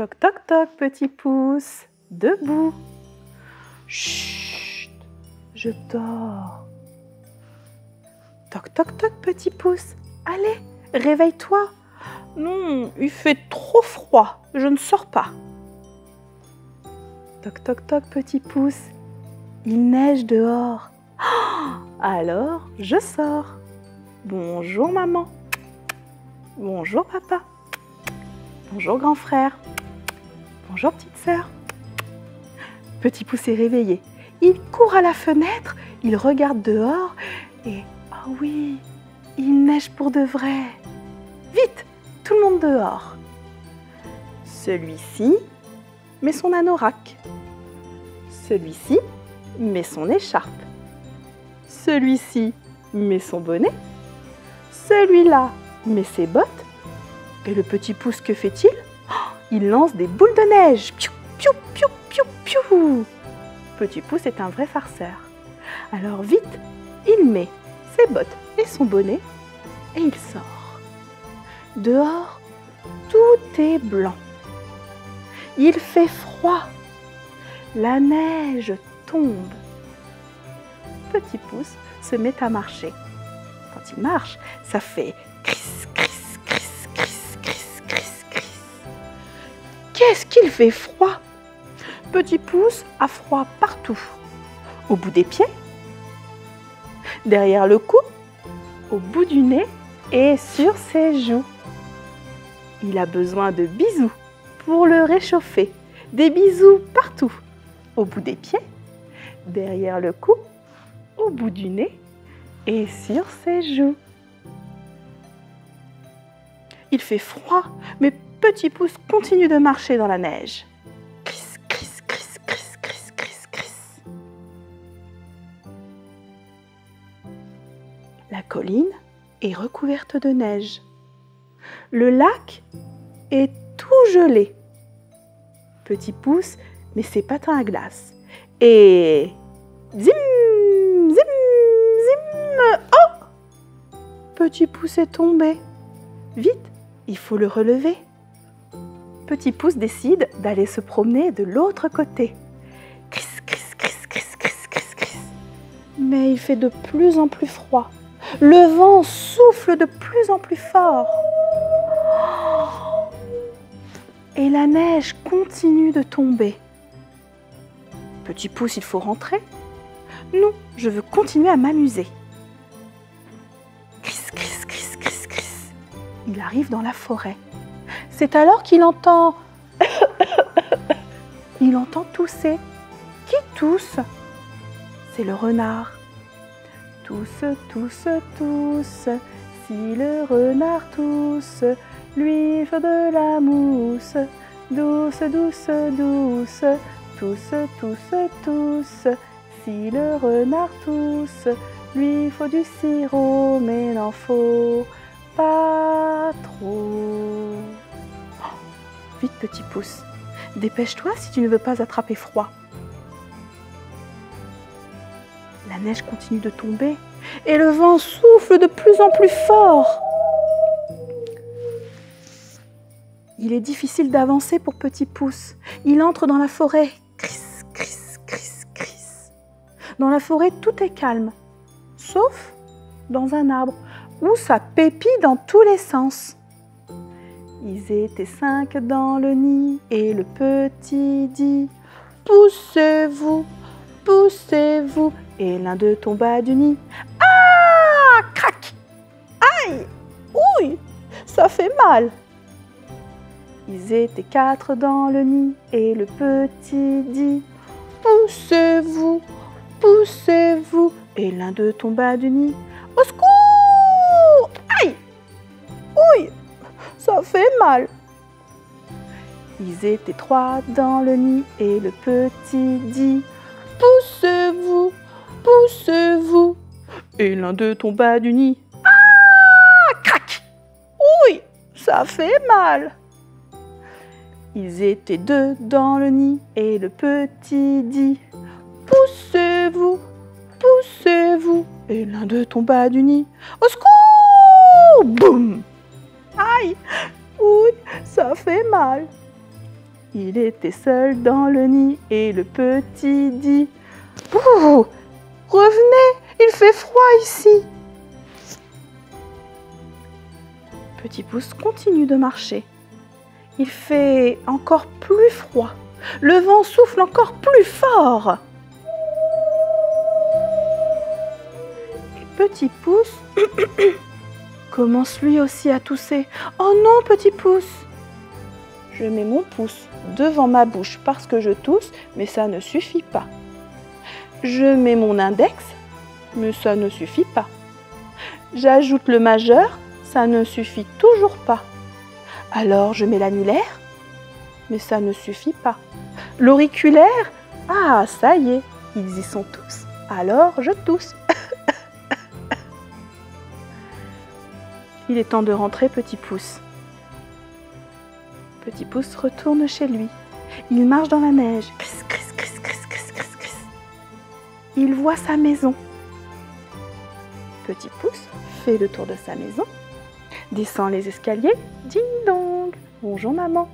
Toc toc toc, petit pouce, debout. Chut, je dors. Toc toc toc, petit pouce, allez, réveille-toi. Non, il fait trop froid, je ne sors pas. Toc toc toc, petit pouce, il neige dehors. alors, je sors. Bonjour maman. Bonjour papa. Bonjour grand frère. Bonjour petite sœur. Petit pouce est réveillé. Il court à la fenêtre, il regarde dehors et oh oui, il neige pour de vrai. Vite, tout le monde dehors. Celui-ci met son anorak. Celui-ci met son écharpe. Celui-ci met son bonnet. Celui-là met ses bottes. Et le petit pouce, que fait-il? Il lance des boules de neige. Piou, piou, piou, piou, piou. Petit pouce est un vrai farceur. Alors vite, il met ses bottes et son bonnet et il sort. Dehors, tout est blanc. Il fait froid. La neige tombe. Petit pouce se met à marcher. Quand il marche, ça fait cris, Qu'est-ce qu'il fait froid? Petit pouce a froid partout. Au bout des pieds, derrière le cou, au bout du nez et sur ses joues. Il a besoin de bisous pour le réchauffer. Des bisous partout. Au bout des pieds, derrière le cou, au bout du nez et sur ses joues. Il fait froid, mais Petit Pouce continue de marcher dans la neige. Cris, cris, cris, cris, cris, cris, cris. La colline est recouverte de neige. Le lac est tout gelé. Petit Pouce met ses patins à glace. Et zim, zim, zim, oh Petit Pouce est tombé. Vite, il faut le relever. Petit Pouce décide d'aller se promener de l'autre côté. Cris, cris, cris, cris, cris, cris, cris. Mais il fait de plus en plus froid. Le vent souffle de plus en plus fort. Et la neige continue de tomber. Petit pouce, il faut rentrer Non, je veux continuer à m'amuser. Cris, cris, cris, cris, cris. Il arrive dans la forêt. C'est alors qu'il entend... il entend tousser. Qui tousse? C'est le renard. Tousse, tousse, tousse. Si le renard tousse, lui faut de la mousse. Douce, douce, douce. Tous, tous, tous, si le renard tousse, lui faut du sirop, mais n'en faut pas trop. Vite petit pouce, dépêche-toi si tu ne veux pas attraper froid. La neige continue de tomber et le vent souffle de plus en plus fort. Il est difficile d'avancer pour Petit Pouce. Il entre dans la forêt dans la forêt, tout est calme, sauf dans un arbre où ça pépit dans tous les sens. Ils étaient cinq dans le nid et le petit dit Poussez-vous, poussez-vous. Et l'un d'eux tomba du nid. Ah Crac Aïe Ouille Ça fait mal Ils étaient quatre dans le nid et le petit dit Poussez-vous, poussez-vous. Et l'un d'eux tomba du nid. Au secours Ça fait mal. Ils étaient trois dans le nid et le petit dit Poussez-vous, poussez-vous. Et l'un d'eux tomba du nid. Ah Crac Ouille Ça fait mal. Ils étaient deux dans le nid et le petit dit Poussez-vous, poussez-vous. Et l'un d'eux tomba du nid. Au secours Boum Oui, mal. Il était seul dans le nid et le petit dit Bouh Revenez, il fait froid ici. Petit pouce continue de marcher. Il fait encore plus froid. Le vent souffle encore plus fort. Et Petit pouce commence lui aussi à tousser. Oh non, petit pouce Je mets mon pouce devant ma bouche parce que je tousse, mais ça ne suffit pas. Je mets mon index, mais ça ne suffit pas. J'ajoute le majeur, ça ne suffit toujours pas. Alors je mets l'annulaire, mais ça ne suffit pas. L'auriculaire, ah ça y est, ils y sont tous. Alors je tousse. Il est temps de rentrer, petit pouce. Petit pouce retourne chez lui. Il marche dans la neige. Cris, cris, cris, cris, cris, cris, cris. Il voit sa maison. Petit pouce fait le tour de sa maison, descend les escaliers. Ding dong. Bonjour maman.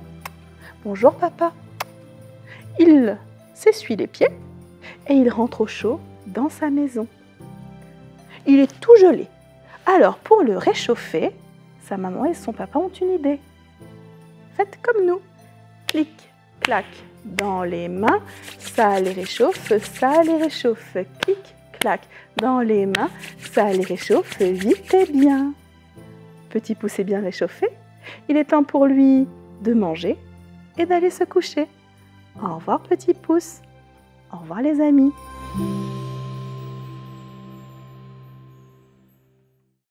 Bonjour papa. Il s'essuie les pieds et il rentre au chaud dans sa maison. Il est tout gelé. Alors pour le réchauffer, sa maman et son papa ont une idée. Comme nous. Clic, clac dans les mains, ça les réchauffe, ça les réchauffe. Clic, clac dans les mains, ça les réchauffe vite et bien. Petit pouce est bien réchauffé. Il est temps pour lui de manger et d'aller se coucher. Au revoir petit pouce. Au revoir les amis.